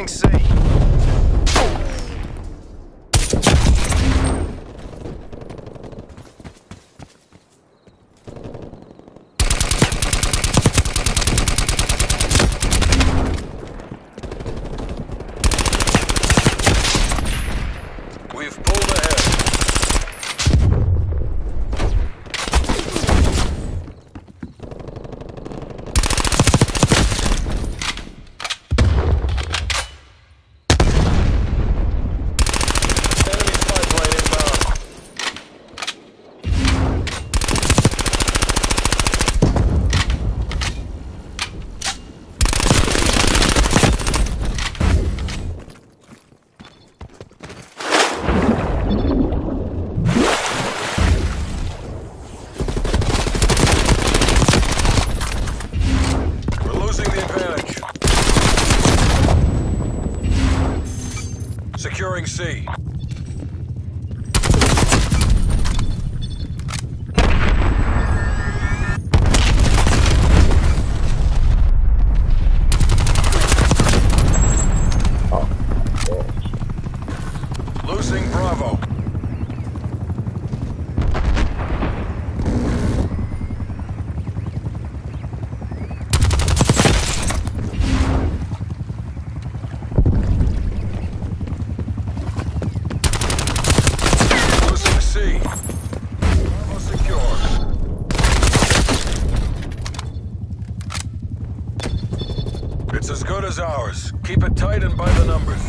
Losing C. We've pulled ahead. Enemy spy plane inbound. We're losing the advantage. Securing C. Losing Bravo. Losing C. Bravo secure. As ours. Keep it tight and by the numbers.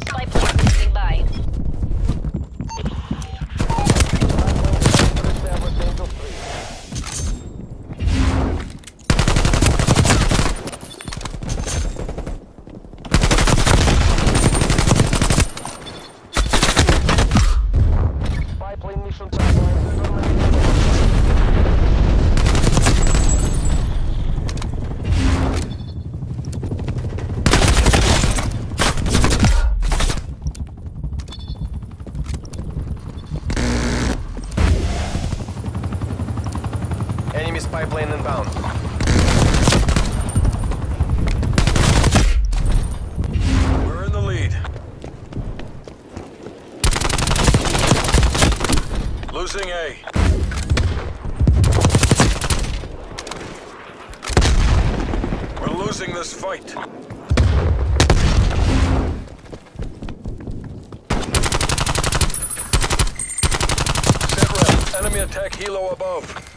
Spy plane moving by. Spy plane mission timeline. Enemy spy plane inbound. We're in the lead. Losing A. We're losing this fight. Enemy attack helo above.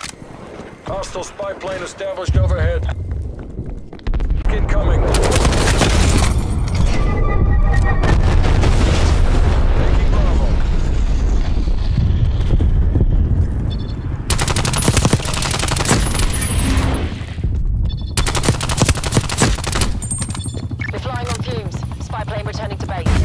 Hostile spy plane established overhead. Incoming. On fumes. Spy plane returning to base.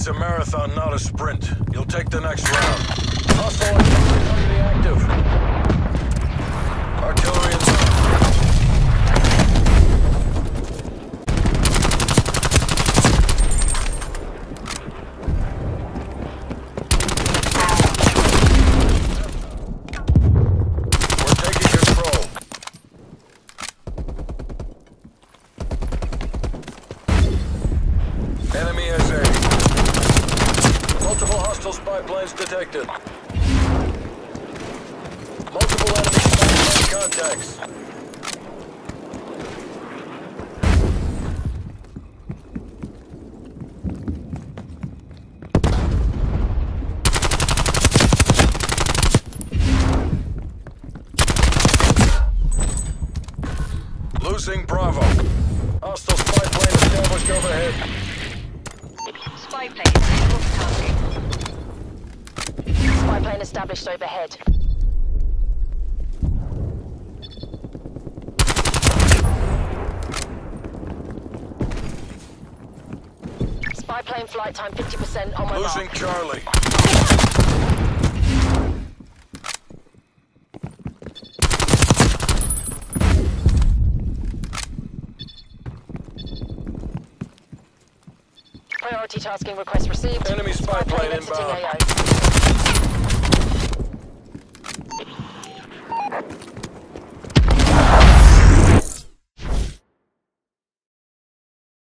It's a marathon, not a sprint. You'll take the next round. Hostile active. Multiple hostile spy planes detected. Multiple enemy spy plane contacts. Losing Bravo. Hostile spy plane established overhead. Spy plane. Spy plane established overhead. Spy plane flight time 50% on my Losing mark. Charlie. Priority tasking request received. Enemy spy plane exiting inbound. Thank you.